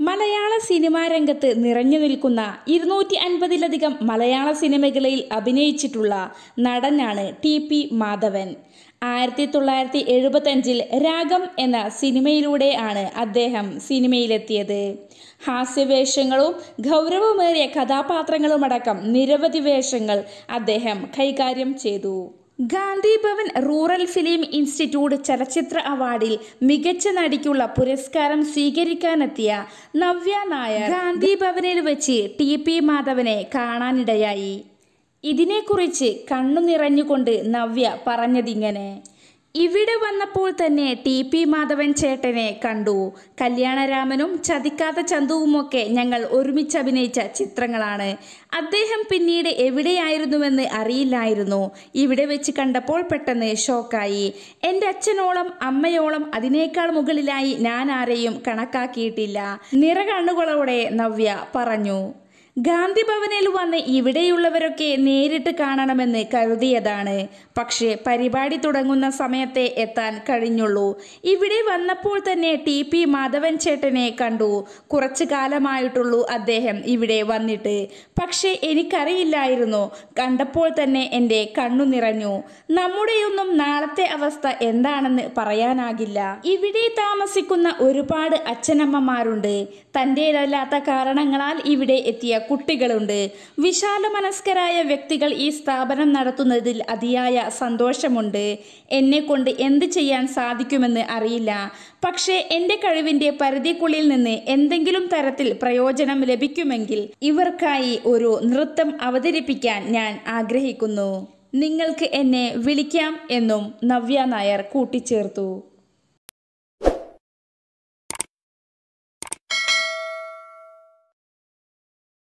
മലയാള cinema രംഗത്ത് നിറഞ്ഞു നിൽക്കുന്ന ഇരുന്നൂറ്റി അൻപതിലധികം മലയാള സിനിമകളിൽ അഭിനയിച്ചിട്ടുള്ള നടനാണ് ടി പി മാധവൻ. ആയിരത്തി തൊള്ളായിരത്തി എഴുപത്തഞ്ചിൽ രാഗം എന്ന സിനിമയിലൂടെ ആണ് അദ്ദേഹം സിനിമയിലെത്തിയത്. ഹാസ്യവേഷങ്ങളും ഗൗരവമേറിയ കഥാപാത്രങ്ങളുമടക്കം നിരവധി വേഷങ്ങൾ അദ്ദേഹം കൈകാര്യം ചെയ്തു. Gandhi Bhavan rural film institute ചലച്ചിത്ര അവാർഡിൽ മികച്ച നടിക്കുള്ള പുരസ്കാരം സ്വീകരിക്കാനെത്തിയ നവ്യ നായർ ഗാന്ധി ഭവനിൽ വെച്ച് ടി പി മാധവനെ കാണാനിടയായി. ഇതിനെക്കുറിച്ച് കണ്ണു നിറഞ്ഞുകൊണ്ട് നവ്യ പറഞ്ഞതിങ്ങനെ. ഇവിടെ വന്നപ്പോൾ തന്നെ ടി പി മാധവൻ ചേട്ടനെ കണ്ടു. കല്യാണരാമനും ചതിക്കാത്ത ചന്തുവുമൊക്കെ ഞങ്ങൾ ഒരുമിച്ച് അഭിനയിച്ച ചിത്രങ്ങളാണ്. അദ്ദേഹം പിന്നീട് എവിടെയായിരുന്നുവെന്ന് അറിയില്ലായിരുന്നു. ഇവിടെ വെച്ച് കണ്ടപ്പോൾ പെട്ടെന്ന് ഷോക്കായി. എന്റെ അച്ഛനോളം അമ്മയോളം അതിനേക്കാൾ മുകളിലായി ഞാൻ ആരെയും കണക്കാക്കിയിട്ടില്ല നിറകണ്ണുകളോടെ നവ്യ പറഞ്ഞു. ഗാന്ധി ഭവനിൽ വന്ന് ഇവിടെയുള്ളവരൊക്കെ നേരിട്ട് കാണണമെന്ന് കരുതിയതാണ്. പക്ഷേ പരിപാടി തുടങ്ങുന്ന സമയത്തെ എത്താൻ കഴിഞ്ഞുള്ളൂ. ഇവിടെ വന്നപ്പോൾ തന്നെ ടി പി മാധവൻ ചേട്ടനെ കണ്ടു. കുറച്ചു കാലമായിട്ടുള്ളൂ അദ്ദേഹം ഇവിടെ വന്നിട്ട്. പക്ഷേ എനിക്കറിയില്ലായിരുന്നു. കണ്ടപ്പോൾ തന്നെ എന്റെ കണ്ണു നിറഞ്ഞു. നമ്മുടെയൊന്നും നാളത്തെ അവസ്ഥ എന്താണെന്ന് പറയാനാകില്ല. ഇവിടെ താമസിക്കുന്ന ഒരുപാട് അച്ഛനമ്മമാരുണ്ട്. തന്റേതല്ലാത്ത കാരണങ്ങളാൽ ഇവിടെ എത്തിയ കുട്ടികളുണ്ട്. വിശാല മനസ്കരായ വ്യക്തികൾ ഈ സ്ഥാപനം നടത്തുന്നതിൽ അതിയായ സന്തോഷമുണ്ട്. എന്നെക്കൊണ്ട് എന്ത് ചെയ്യാൻ സാധിക്കുമെന്ന് അറിയില്ല. പക്ഷേ എന്റെ കഴിവിന്റെ പരിധിക്കുള്ളിൽ നിന്ന് എന്തെങ്കിലും തരത്തിൽ പ്രയോജനം ലഭിക്കുമെങ്കിൽ ഇവർക്കായി ഒരു നൃത്തം അവതരിപ്പിക്കാൻ ഞാൻ ആഗ്രഹിക്കുന്നു. നിങ്ങൾക്ക് എന്നെ വിളിക്കാം എന്നും നവ്യ നായർ കൂട്ടിച്ചേർത്തു.